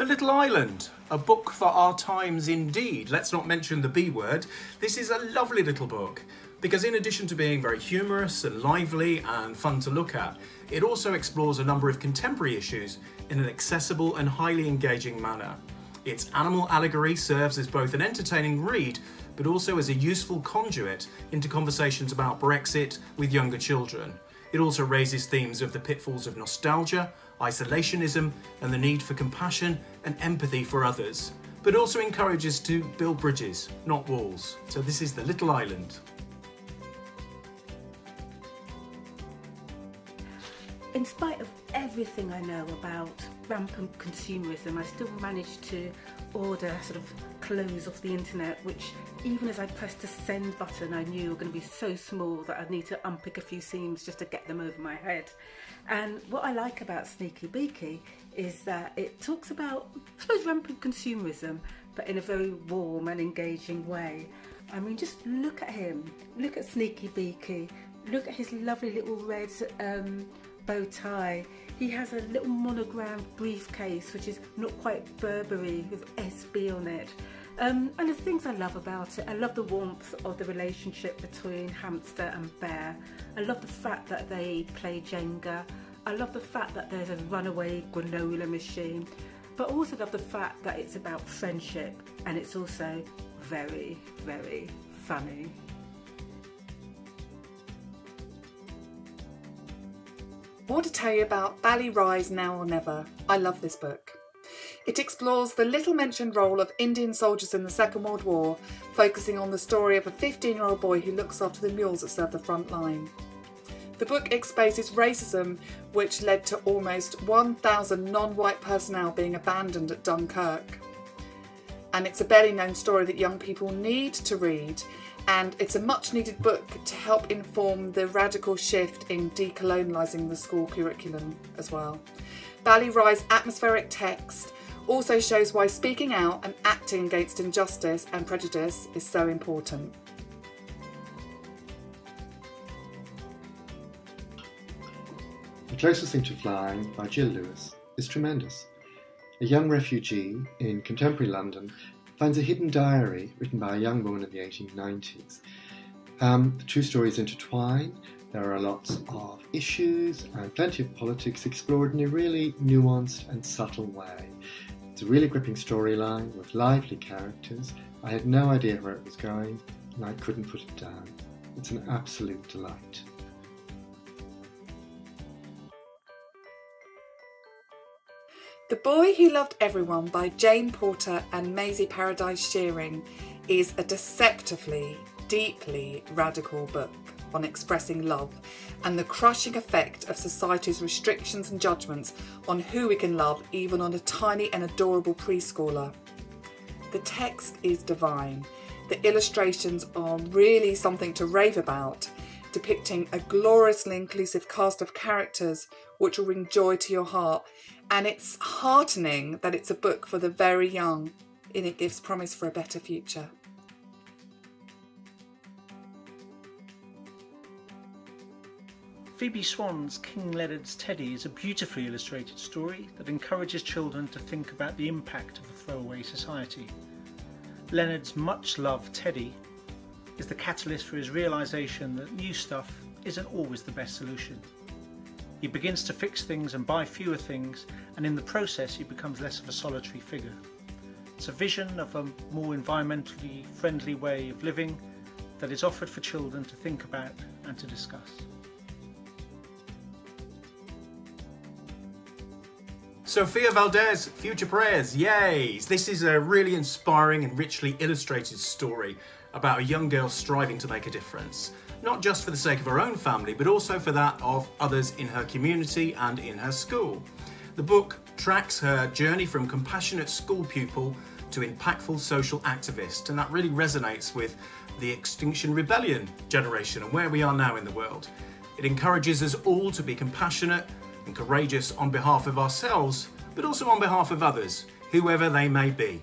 The Little Island, a book for our times indeed. Let's not mention the B word. This is a lovely little book because, in addition to being very humorous and lively and fun to look at, it also explores a number of contemporary issues in an accessible and highly engaging manner. Its animal allegory serves as both an entertaining read but also as a useful conduit into conversations about Brexit with younger children. It also raises themes of the pitfalls of nostalgia, isolationism, and the need for compassion and empathy for others, but also encourages to build bridges, not walls. So this is The Little Island. In spite of everything I know about rampant consumerism, I still managed to order sort of clothes off the internet, which even as I pressed the send button, I knew were going to be so small that I'd need to unpick a few seams just to get them over my head. And what I like about Sneaky Beaky is that it talks about, I suppose, rampant consumerism, but in a very warm and engaging way. I mean, just look at him, look at Sneaky Beaky, look at his lovely little red um, bow tie. He has a little monogrammed briefcase, which is not quite Burberry with SB on it. Um, and the things I love about it, I love the warmth of the relationship between hamster and bear. I love the fact that they play Jenga. I love the fact that there's a runaway granola machine. But I also love the fact that it's about friendship and it's also very, very funny. Want to tell you about Bali Rai's Now or Never. I love this book. It explores the little mentioned role of Indian soldiers in the Second World War, focusing on the story of a 15 year old boy who looks after the mules that serve the front line. The book exposes racism, which led to almost 1,000 non white personnel being abandoned at Dunkirk. And it's a barely known story that young people need to read, and it's a much needed book to help inform the radical shift in decolonising the school curriculum as well. Bali Rai's atmospheric text also shows why speaking out and acting against injustice and prejudice is so important. The Closest Thing to Flying by Gill Lewis is tremendous. A young refugee in contemporary London finds a hidden diary written by a young woman in the 1890s. Um, the two stories intertwine. There are lots of issues and plenty of politics explored in a really nuanced and subtle way. It's a really gripping storyline with lively characters. I had no idea where it was going and I couldn't put it down. It's an absolute delight. The Boy Who Loved Everyone by Jane Porter and Maisie Paradise Shearring is a deceptively, deeply radical book on expressing love and the crushing effect of society's restrictions and judgments on who we can love, even on a tiny and adorable preschooler. The text is divine. The illustrations are really something to rave about, depicting a gloriously inclusive cast of characters which will bring joy to your heart. And it's heartening that it's a book for the very young and it gives promise for a better future. Phoebe Swan's King Leonard's Teddy is a beautifully illustrated story that encourages children to think about the impact of a throwaway society. Leonard's much loved Teddy is the catalyst for his realisation that new stuff isn't always the best solution. He begins to fix things and buy fewer things, and in the process, he becomes less of a solitary figure. It's a vision of a more environmentally friendly way of living that is offered for children to think about and to discuss. Sofia Valdez, Future Prez, yay! This is a really inspiring and richly illustrated story about a young girl striving to make a difference, not just for the sake of her own family, but also for that of others in her community and in her school. The book tracks her journey from compassionate school pupil to impactful social activist, and that really resonates with the Extinction Rebellion generation and where we are now in the world. It encourages us all to be compassionate and courageous on behalf of ourselves, but also on behalf of others, whoever they may be.